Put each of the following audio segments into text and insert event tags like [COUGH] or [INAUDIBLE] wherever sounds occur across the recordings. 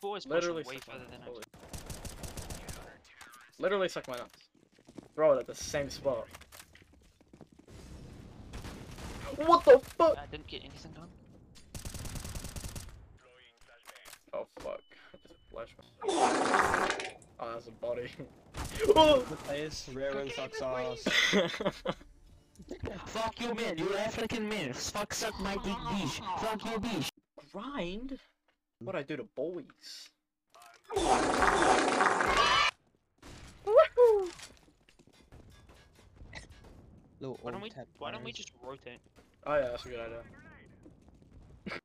boys Literally way suck my further than I Literally suck my nuts. Throw it at the same spot. What the fuck? I didn't get anything done. Oh fuck. Just a flash. Oh, that's a body. [LAUGHS] oh! The players, rare and sucks ass. [LAUGHS] Fuck you, man. You African man. Fuck suck my dick, bitch. Fuck you, bitch. Grind? What I do to boys? Woohoo! Little Why don't we? tap Why don't we just rotate? Oh yeah, that's a good idea. [LAUGHS]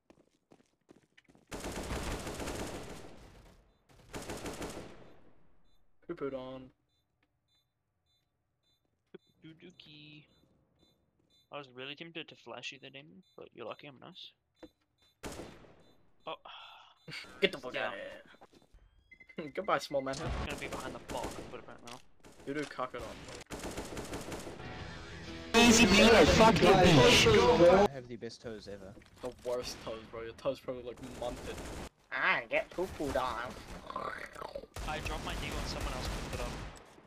Who put on? Dookie. I was really tempted to flash you the demon, but you're lucky I'm nice. Get the fuck Yeah. out of here. [LAUGHS] Goodbye, small man. I'm gonna be behind the block, but apparently not. You do cock it on. Easy peasy, fuck you, bitch. I have the best toes ever. The worst toes, bro. Your toes probably look munted. Ah, get poo poo down. I dropped my knee when someone else picked it up.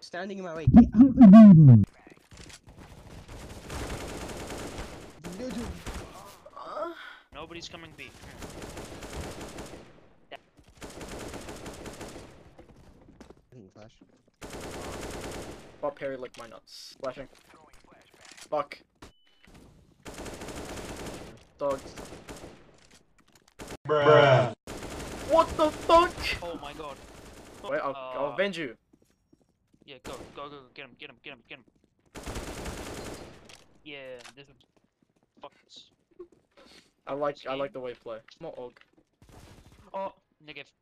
Standing in my way. Get out of the Nobody's coming B. [SIGHS] [LAUGHS] Didn't flash. Bob Perry licked my nuts. Flashing. Fuck. Dogs. Bruh. What the fuck? Oh my god. Wait, I'll, I'll uh, avenge you. Yeah, go, go, go, go, get him, get him, get him, get him. Yeah, this is. Fuck this. I like I like the way you play. More og. Oh, negative.